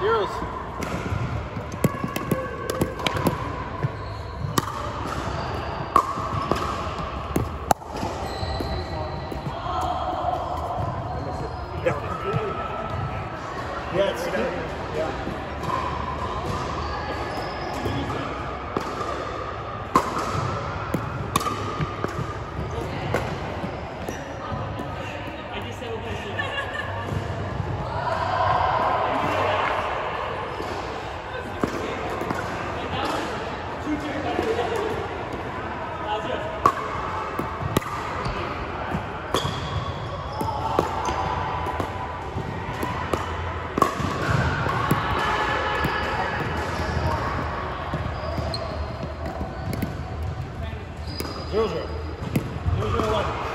Heroes. 不需要问。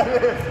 Yeah,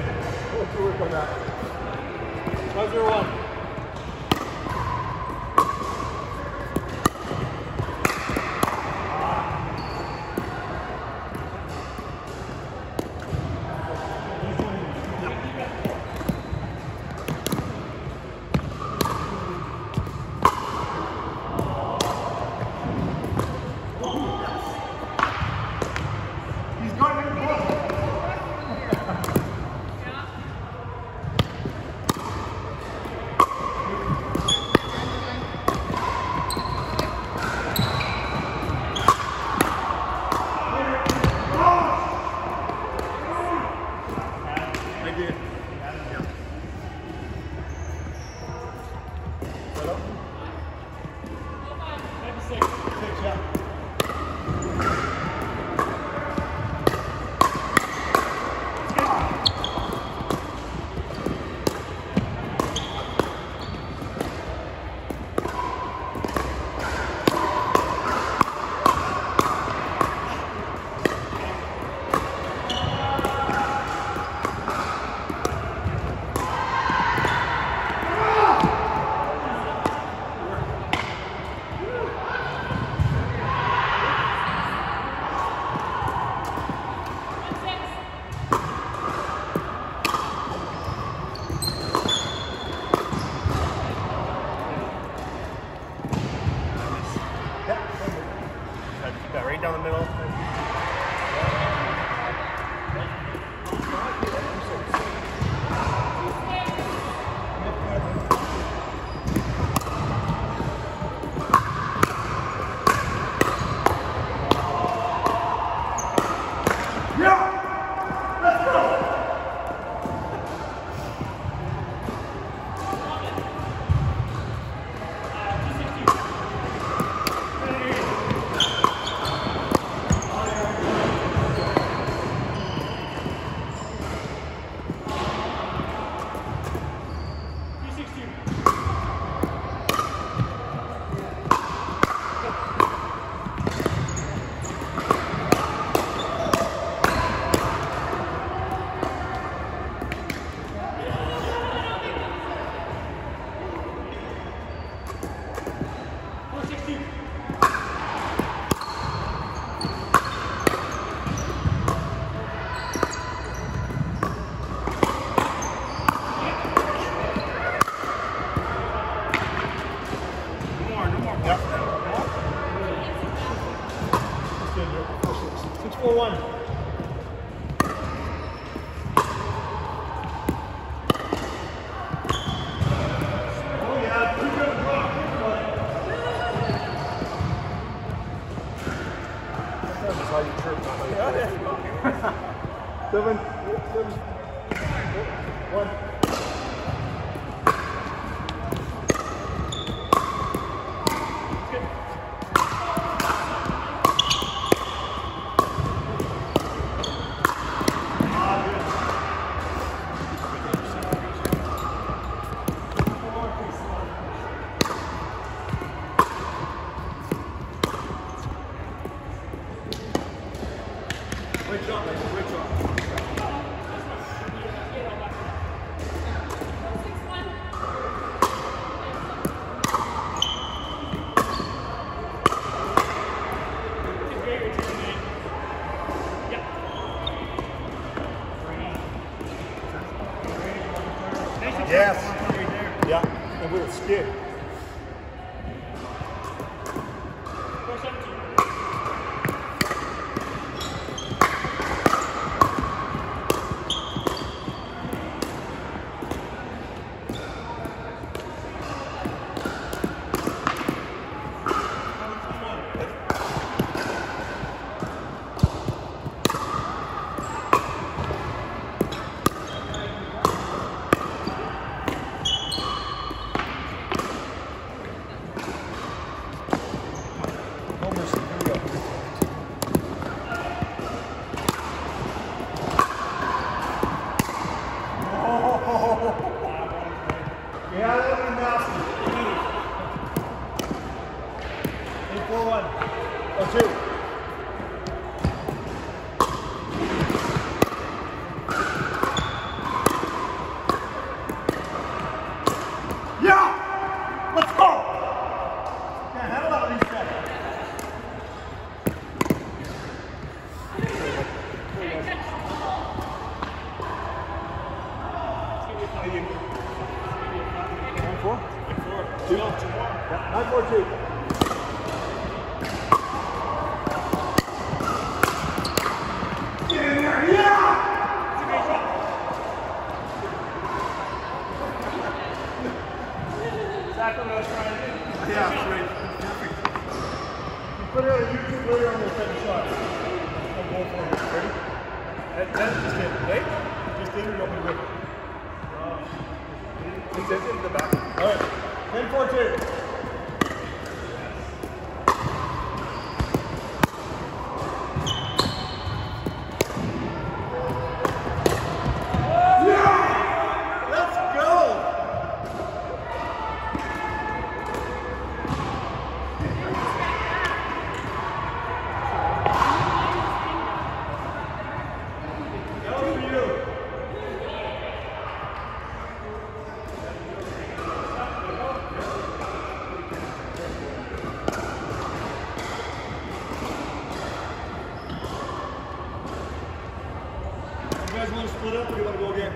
4-1. Yeah, that's right. Perfect. You put it on YouTube later on the second shot. I'm going for it. Ready? That, that's just it, right? Just in and open with it. It's in the back. All right. 10 4 2. Let's go! That was for you. You guys want to split up or you want to go again?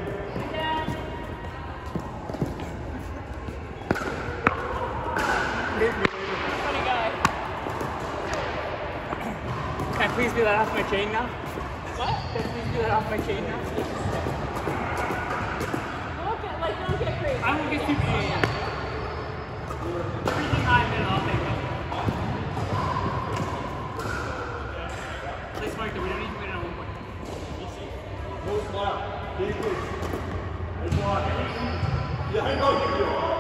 Hit me later. Funny guy. Can I please be let off my chain now? What? Can I please be let off my chain now? Don't get, like, don't get crazy. I won't get too crazy. Freaking high minute, I'll take it. Let's mark that we don't need to win it on one point. No smile. Big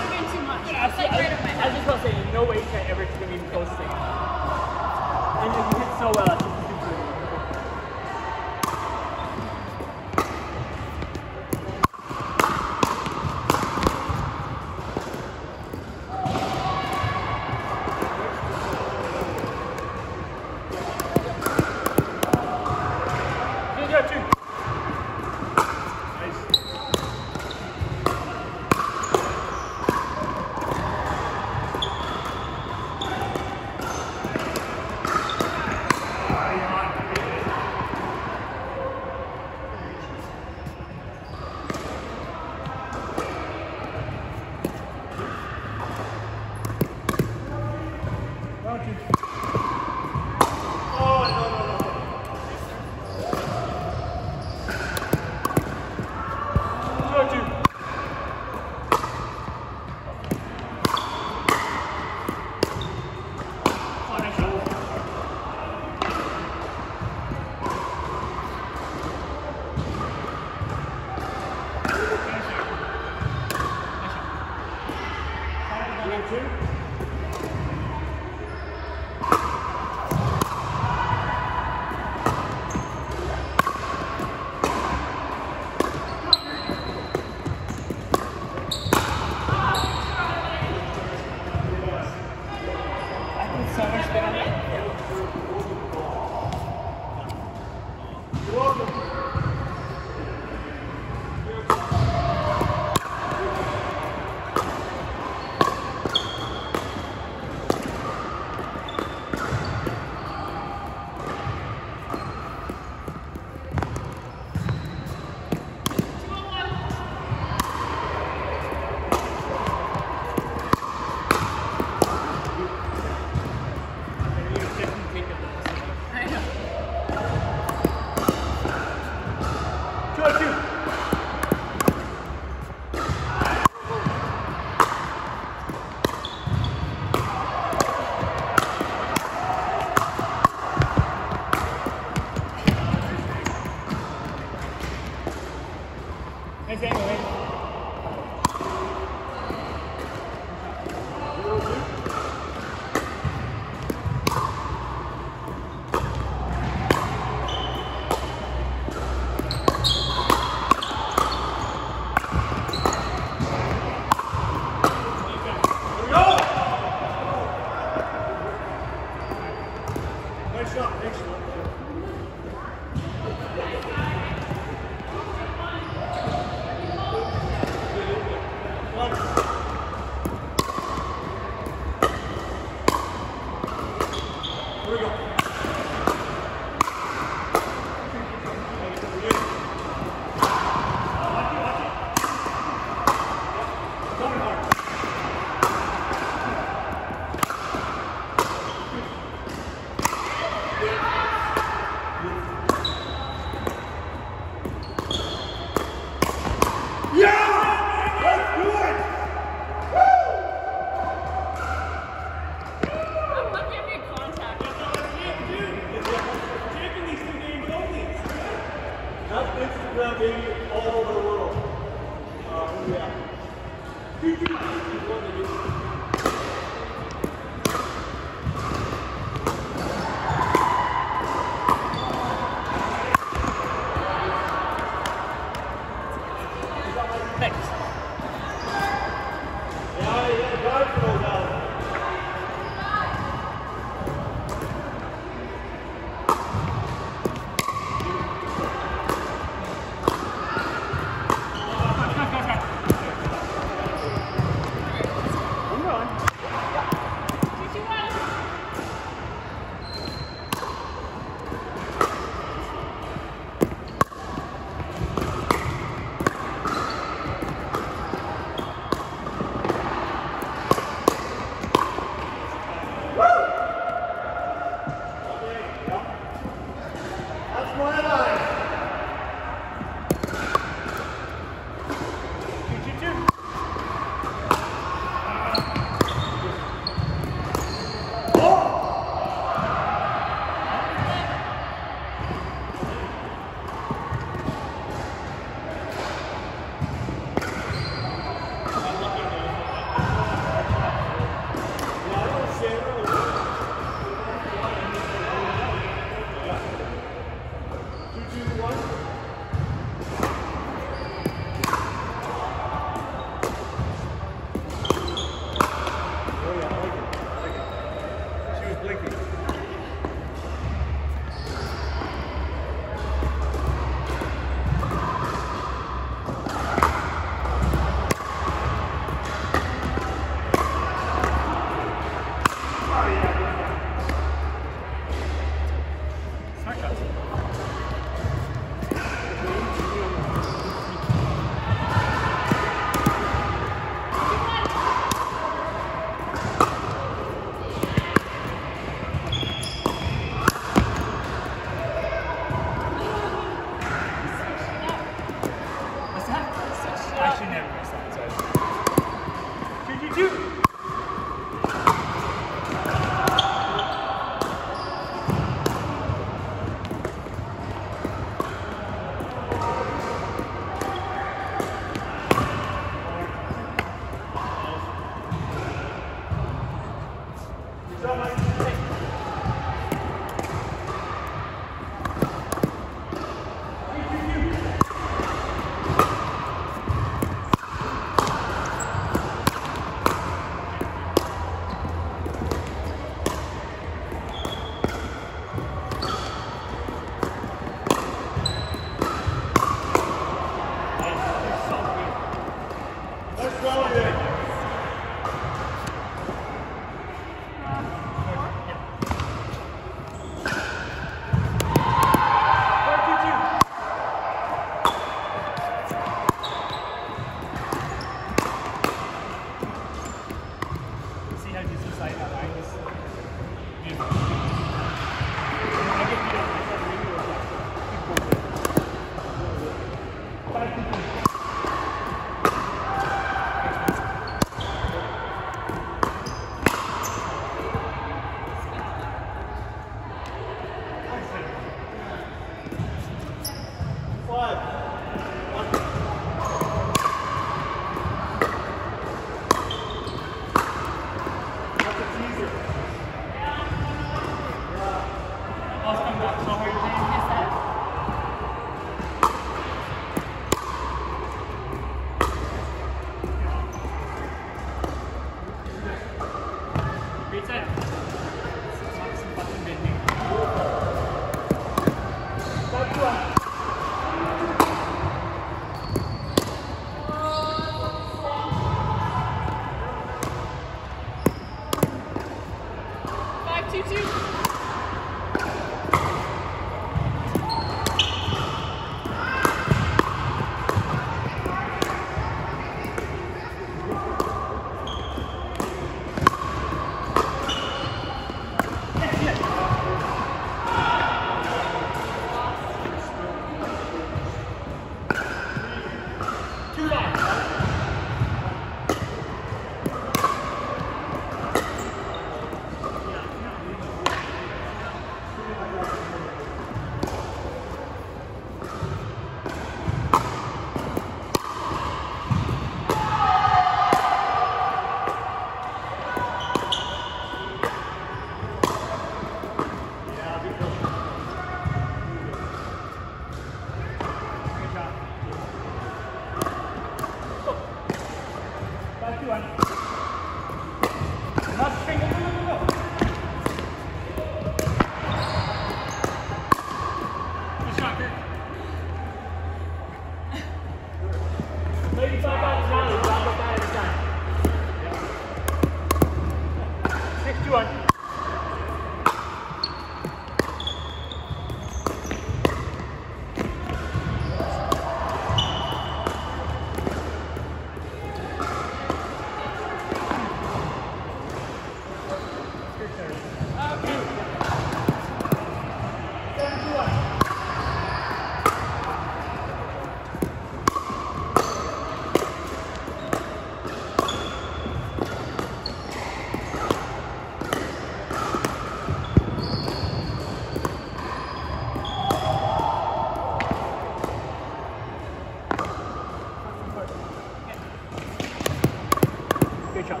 Good job.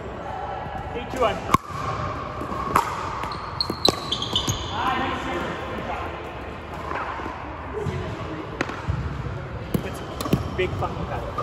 Eight two one. Big fucking guy.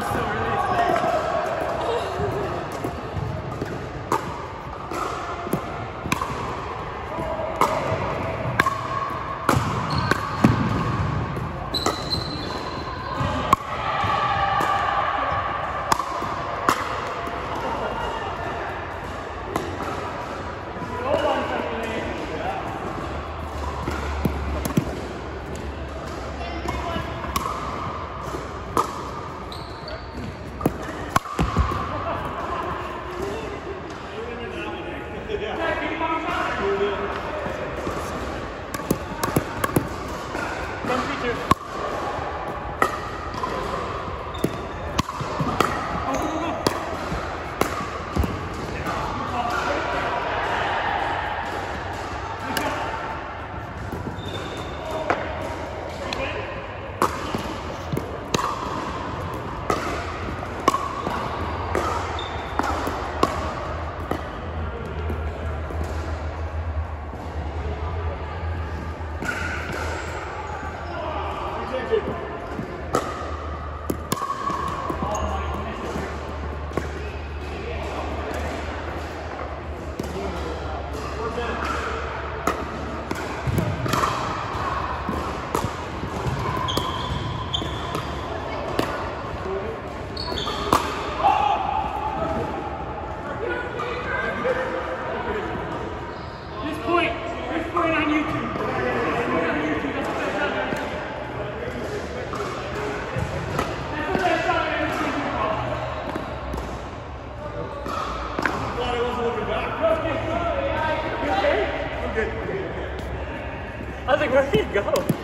so early. I was like, where did he go?